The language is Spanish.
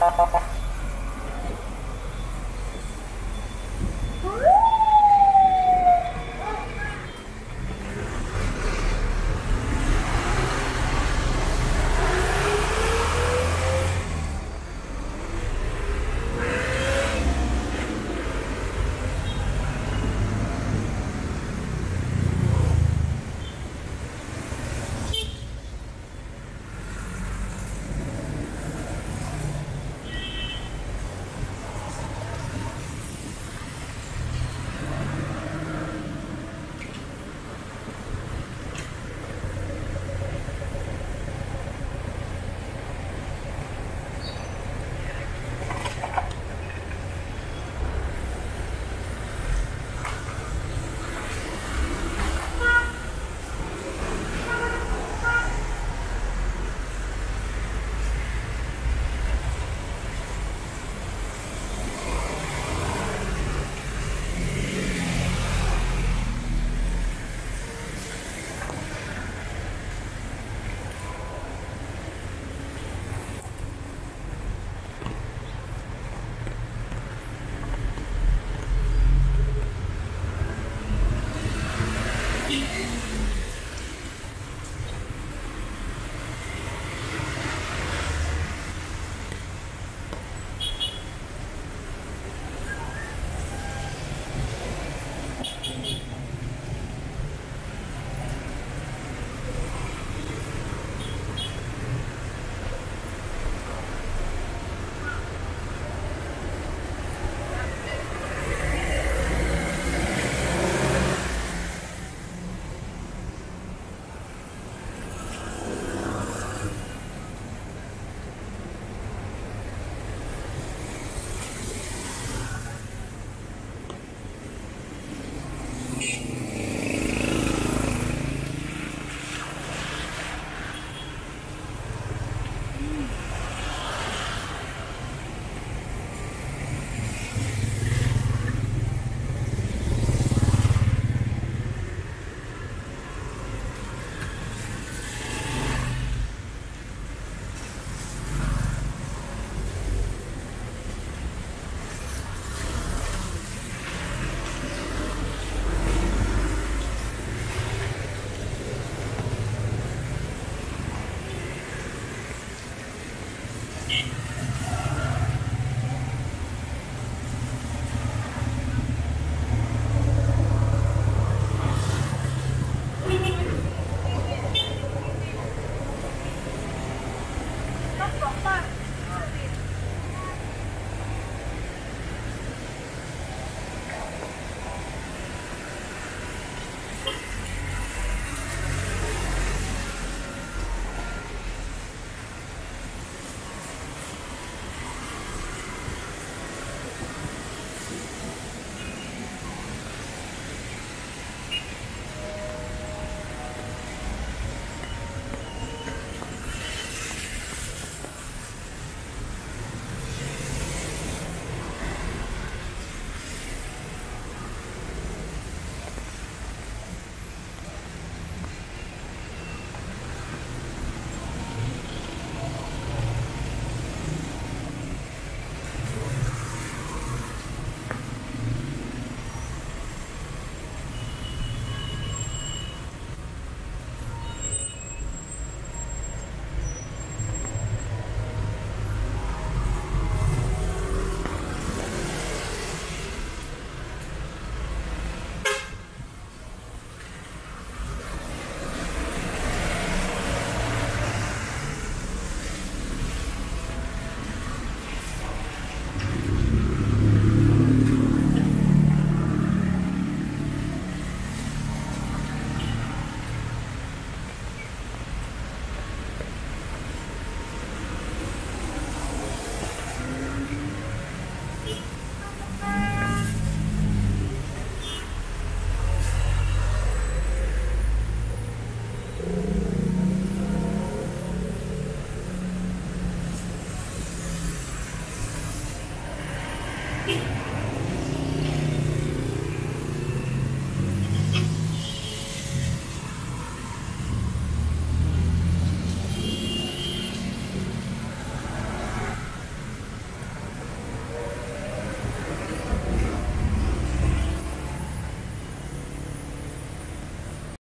Ha ha ha.